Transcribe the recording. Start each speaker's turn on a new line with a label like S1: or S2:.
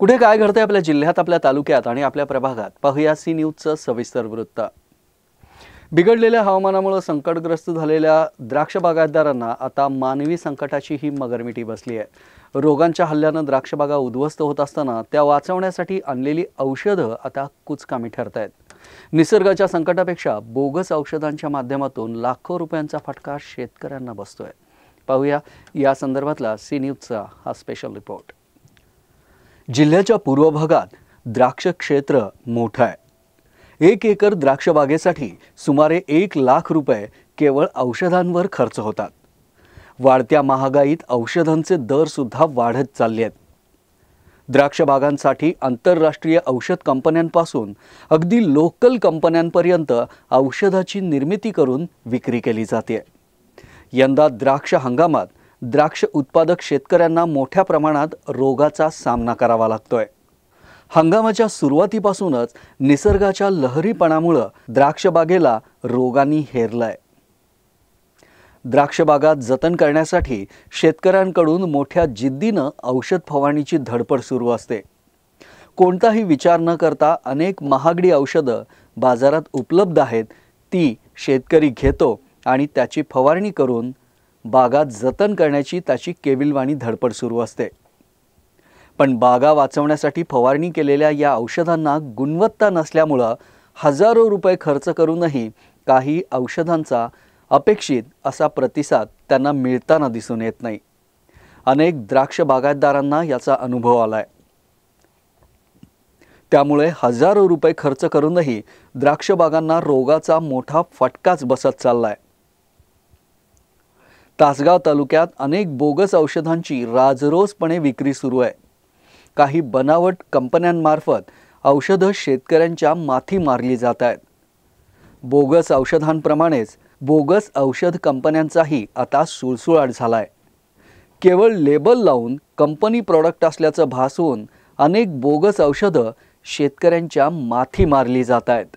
S1: कुठे काय घडतंय आपल्या जिल्ह्यात आपल्या तालुक्यात आणि आपल्या प्रभागात? पाहूया सी न्यूजचं सविस्तर वृत्त. बिघडलेल्या हवामानामुळे संकटग्रस्त झालेल्या द्राक्ष बागायतदारांना आता मानवी संकटाची ही मगरमिटी बसली आहे. रोगांच्या हल्ल्यानं द्राक्षबागा उद्ध्वस्त होत असताना त्या वाचवण्यासाठी आणलेली औषधं आता कुचकामी ठरत आहेत निसर्गाच्या संकटापेक्षा बोगस औषधांच्या माध्यमातून लाखो रुपयांचा फटका शेतकऱ्यांना बसतोय. पाहूया या संदर्भातला सी न्यूजचा हा स्पेशल रिपोर्ट जिल्ह्याच्या पूर्व भागात द्राक्ष क्षेत्र मोठं आहे. एक एकर द्राक्ष बागेसाठी सुमारे एक लाख रुपये केवळ औषधांवर खर्च होतात. वाढत्या महागाईत औषधांचे दरसुद्धा वाढत चालले आहेत. द्राक्ष बागांसाठी आंतरराष्ट्रीय औषध कंपन्यांपासून अगदी लोकल कंपन्यांपर्यंत औषधाची निर्मिती करून विक्री केली जाते. यंदा द्राक्ष हंगामात द्राक्ष उत्पादक शेतकऱ्यांना मोठ्या प्रमाणात रोगाचा सामना करावा लागतोय. हंगामाच्या सुरुवातीपासूनच निसर्गाच्या लहरीपणामुळं द्राक्षबागेला रोगांनी हेरलंय. द्राक्षबागात जतन करण्यासाठी शेतकऱ्यांकडून मोठ्या जिद्दीनं औषध फवारणीची धडपड सुरू असते. कोणताही विचार न करता अनेक महागडी औषधं बाजारात उपलब्ध आहेत ती शेतकरी घेतो आणि त्याची फवारणी करून बागात जतन करण्याची त्याची केविलवाणी धडपड सुरू असते. पण बागा वाचवण्यासाठी फवारणी केलेल्या या औषधांना गुणवत्ता नसल्यामुळं हजारो रुपये खर्च करूनही काही औषधांचा अपेक्षित असा प्रतिसाद त्यांना मिळताना दिसून येत नाही. अनेक द्राक्ष बागायतदारांना याचा अनुभव आला आहे त्यामुळे हजारो रुपये खर्च करूनही द्राक्ष बागांना रोगाचा मोठा फटकाच बसत चालला आहे तासगाव तालुक्यात अनेक बोगस औषधांची राजरोसपणे विक्री सुरू आहे. काही बनावट कंपन्यांमार्फत औषधं शेतकऱ्यांच्या माथी मारली जात आहेत. बोगस औषधांप्रमाणेच बोगस औषध कंपन्यांचाही आता सुळसुळाट झाला आहे केवळ लेबल लावून कंपनी प्रॉडक्ट असल्याचं भासवून अनेक बोगस औषधं शेतकऱ्यांच्या माथी मारली जात आहेत.